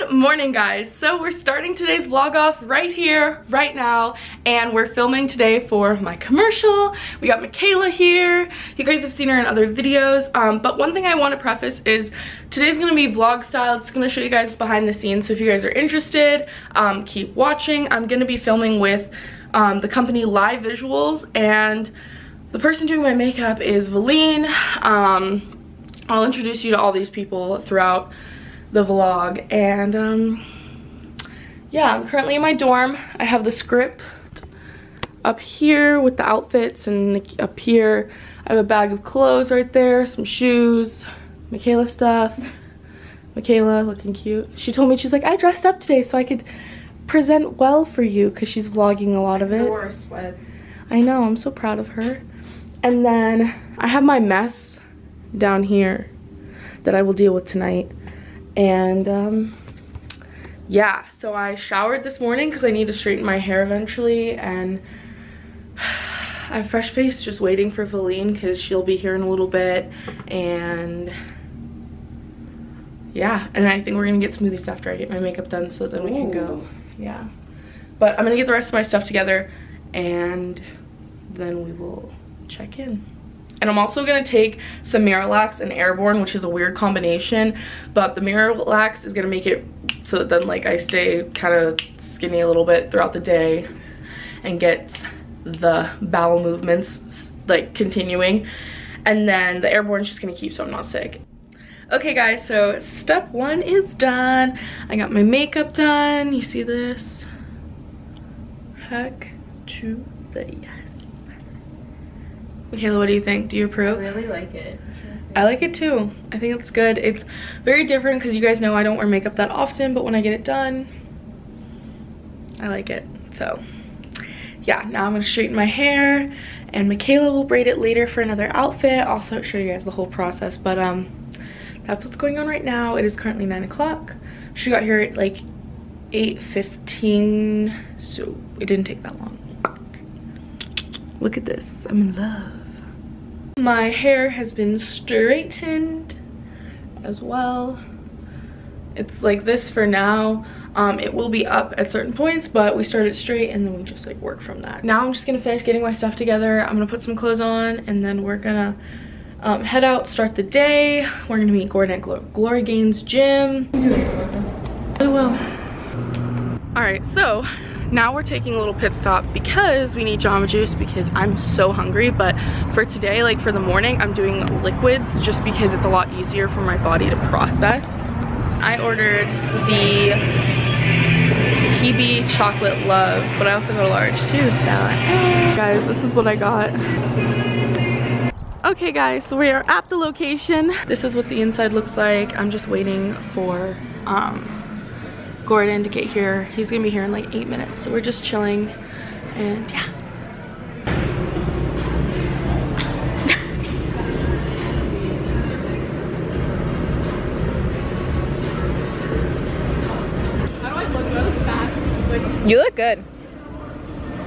Good morning guys. So we're starting today's vlog off right here, right now, and we're filming today for my commercial. We got Michaela here. You guys have seen her in other videos, um, but one thing I want to preface is today's going to be vlog style. It's going to show you guys behind the scenes, so if you guys are interested, um, keep watching. I'm going to be filming with um, the company Live Visuals, and the person doing my makeup is Valine. Um, I'll introduce you to all these people throughout the vlog and um yeah i'm currently in my dorm. I have the script up here with the outfits and up here i have a bag of clothes right there some shoes michaela stuff. Michaela looking cute. She told me she's like i dressed up today so i could present well for you because she's vlogging a lot of it. Sweats i know i'm so proud of her. And then i have my mess down here that i will deal with tonight and um, yeah, so I showered this morning because I need to straighten my hair eventually and I'm fresh faced just waiting for Valine because she'll be here in a little bit and yeah, and I think we're gonna get smoothies after I get my makeup done so then we can go. Yeah. But I'm gonna get the rest of my stuff together and then we will check in. And I'm also gonna take some Miralax and Airborne, which is a weird combination, but the Miralax is gonna make it so that then like I stay kind of skinny a little bit throughout the day and get the bowel movements like continuing. And then the Airborne is just gonna keep so I'm not sick. Okay guys, so step one is done. I got my makeup done. You see this? Heck to the yes. Michaela, what do you think? Do you approve? I really like it. I like it too. I think it's good. It's very different because you guys know I don't wear makeup that often, but when I get it done, I like it. So yeah, now I'm gonna straighten my hair and Michaela will braid it later for another outfit. Also show you guys the whole process, but um, that's what's going on right now. It is currently nine o'clock. She got here at like 8.15, so it didn't take that long. Look at this, I'm in love. My hair has been straightened as well. It's like this for now. Um, it will be up at certain points, but we started straight and then we just like work from that. Now I'm just gonna finish getting my stuff together. I'm gonna put some clothes on and then we're gonna um, head out, start the day. We're gonna meet Gordon at Glo Glory Gains gym. We will. All right, so now we're taking a little pit stop because we need Jamba Juice because I'm so hungry. But for today, like for the morning, I'm doing liquids just because it's a lot easier for my body to process. I ordered the PB Chocolate Love, but I also got a large too, so hey. Guys, this is what I got. Okay guys, so we are at the location. This is what the inside looks like. I'm just waiting for um, Gordon to get here. He's gonna be here in like eight minutes. So we're just chilling and yeah. How do I look? Do I look fat? You look good.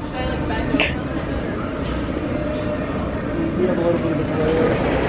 Should I look bend You have a little bit of a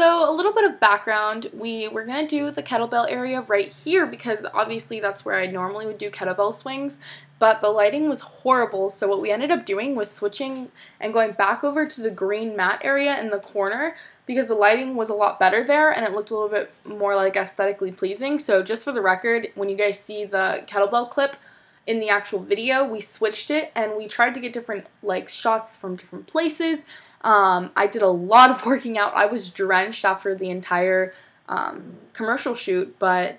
So a little bit of background, we were going to do the kettlebell area right here because obviously that's where I normally would do kettlebell swings, but the lighting was horrible. So what we ended up doing was switching and going back over to the green mat area in the corner because the lighting was a lot better there and it looked a little bit more like aesthetically pleasing. So just for the record, when you guys see the kettlebell clip, in the actual video, we switched it and we tried to get different like shots from different places um, I did a lot of working out. I was drenched after the entire um, commercial shoot, but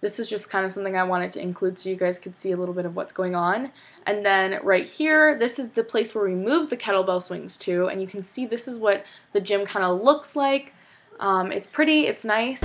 this is just kind of something I wanted to include so you guys could see a little bit of what's going on. And then right here, this is the place where we move the kettlebell swings to, and you can see this is what the gym kind of looks like. Um, it's pretty, it's nice.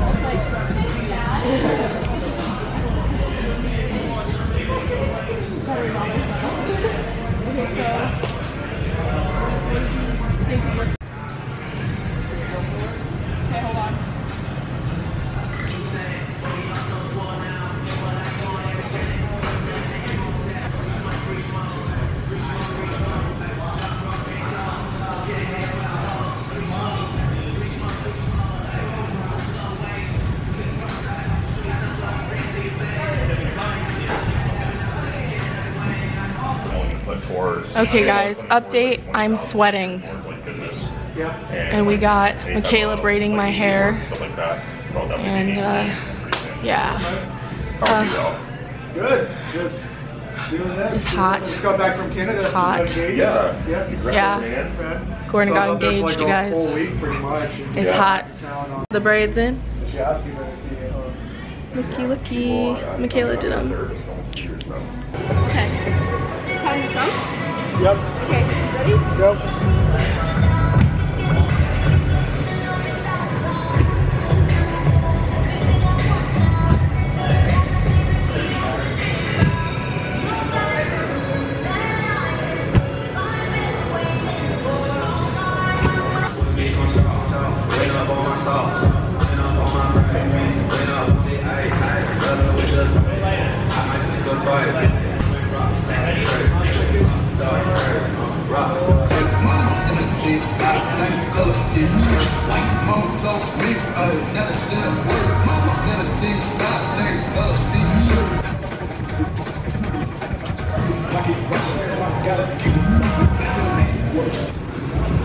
Okay guys, update, I'm sweating. And we got Michaela braiding my hair. And uh, yeah. Uh, Good. Just doing this. It's hot. Just got back from Canada. It's hot. Yeah. Yeah. Yeah. Gordon got engaged, you guys. It's hot. The braids in. Looky, looky. Michaela did them. Okay. Time to jump. Yep. Okay, ready? Yep.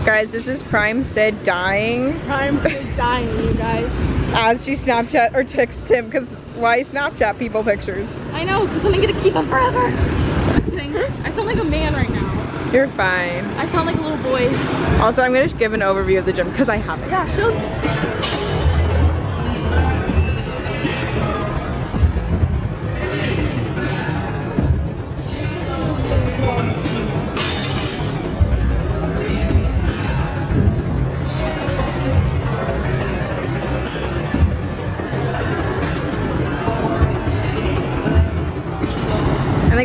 Guys, this is Prime Sid dying. Prime Sid dying, you guys. As she Snapchat or text him, because why Snapchat people pictures? I know, because I'm gonna keep them forever. Just kidding. I sound like a man right now. You're fine. I sound like a little boy. Also, I'm gonna give an overview of the gym because I haven't. Yeah, show. And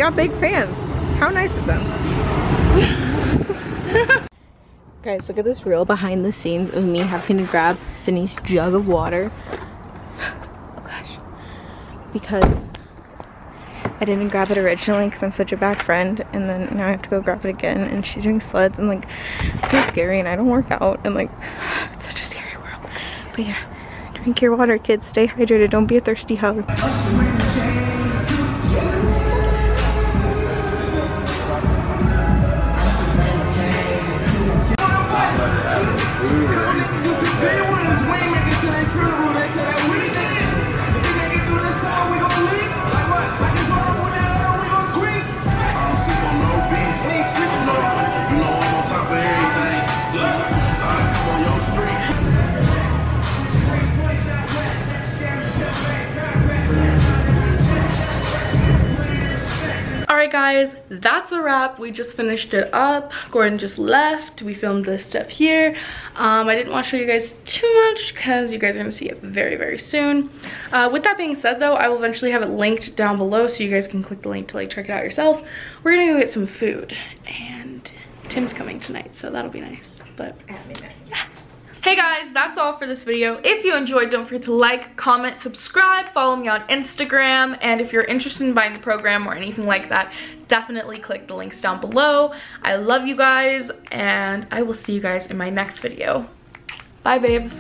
got big fans. How nice of them. Guys, look at this real behind the scenes of me having to grab Sydney's jug of water. Oh gosh. Because I didn't grab it originally because I'm such a bad friend and then now I have to go grab it again and she's doing sleds and like it's kind of scary and I don't work out and like it's such a scary world. But yeah, drink your water kids, stay hydrated, don't be a thirsty hoe. Guys, that's a wrap. We just finished it up. Gordon just left. We filmed this stuff here. Um, I didn't want to show you guys too much because you guys are going to see it very, very soon. Uh, with that being said though, I will eventually have it linked down below so you guys can click the link to like check it out yourself. We're to go get some food and Tim's coming tonight so that'll be nice. But yeah. Hey guys, that's all for this video. If you enjoyed, don't forget to like, comment, subscribe, follow me on Instagram, and if you're interested in buying the program or anything like that, definitely click the links down below. I love you guys, and I will see you guys in my next video. Bye, babes.